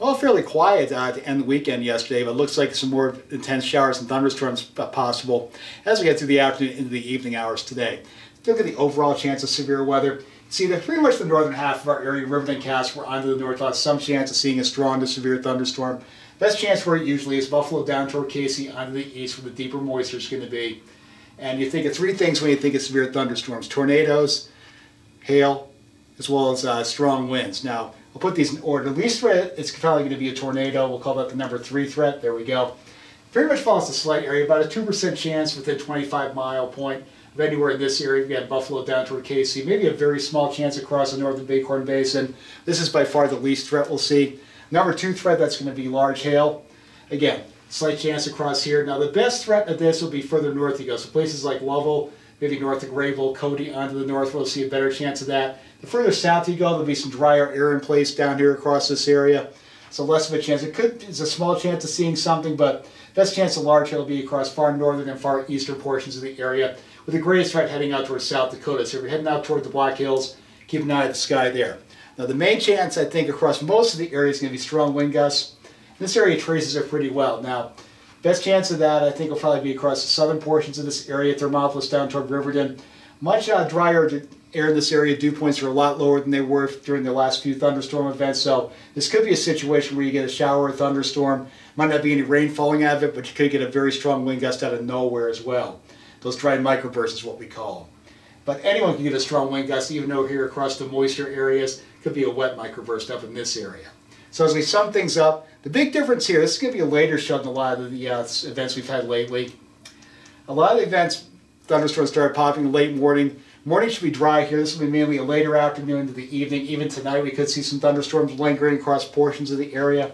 all fairly quiet uh, to end the weekend yesterday, but looks like some more intense showers and thunderstorms uh, possible as we get through the afternoon into the evening hours today. Look at the overall chance of severe weather. See that pretty much the northern half of our area, Casper, onto the north, some chance of seeing a strong to severe thunderstorm. Best chance for it usually is Buffalo down toward Kaycee onto the east where the deeper moisture is going to be. And you think of three things when you think of severe thunderstorms. Tornadoes, hail, as well as uh, strong winds. Now, I'll put these in order. The least threat is probably going to be a tornado. We'll call that the number three threat. There we go. Very much falls to slight area, about a 2% chance within 25 mile point of anywhere in this area. We've got Buffalo down toward Kaycee. Maybe a very small chance across the northern Bighorn Basin. This is by far the least threat we'll see. Number two threat, that's going to be large hail. Again, slight chance across here. Now the best threat of this will be further north you go. So places like Lovell, maybe north of Greybull, Cody onto the north, we'll see a better chance of that. The further south you go, there'll be some drier air in place down here across this area. So less of a chance. It could, it's a small chance of seeing something, but best chance of large hail will be across far northern and far eastern portions of the area, with the greatest threat heading out towards South Dakota. So if you're heading out toward the Black Hills, keep an eye at the sky there. Now the main chance, I think, across most of the area is going to be strong wind gusts. This area traces it pretty well. Now, best chance of that, I think, will probably be across the southern portions of this area, Thermopolis down toward Riverton. Much uh, drier air in this area, dew points are a lot lower than they were during the last few thunderstorm events. So this could be a situation where you get a shower or thunderstorm. Might not be any rain falling out of it, but you could get a very strong wind gust out of nowhere as well. Those dry microbursts is what we call them. But anyone can get a strong wind gust, even though here across the moisture areas, could be a wet microburst up in this area. So as we sum things up, the big difference here, this is going to be a later show than a lot of the uh, events we've had lately. A lot of the events, thunderstorms started popping late morning. Morning should be dry here. This will be mainly a later afternoon to the evening. Even tonight we could see some thunderstorms lingering across portions of the area.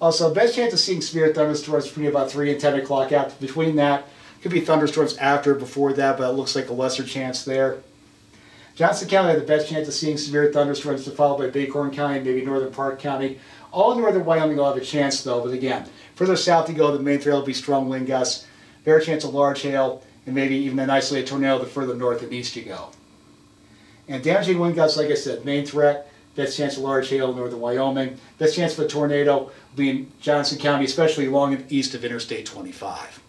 Also, best chance of seeing severe thunderstorms between about 3 and 10 o'clock. After Between that, could be thunderstorms after before that, but it looks like a lesser chance there. Johnson County had the best chance of seeing severe thunderstorms, followed by Bighorn County, maybe Northern Park County. All northern Wyoming will have a chance though, but again, further south you go, the main threat will be strong wind gusts, fair chance of large hail, and maybe even an isolated tornado the further north and east you go. And damaging wind gusts, like I said, main threat, best chance of large hail in northern Wyoming. Best chance of a tornado will be in Johnson County, especially along and east of Interstate 25.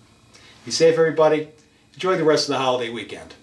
Be safe, everybody. Enjoy the rest of the holiday weekend.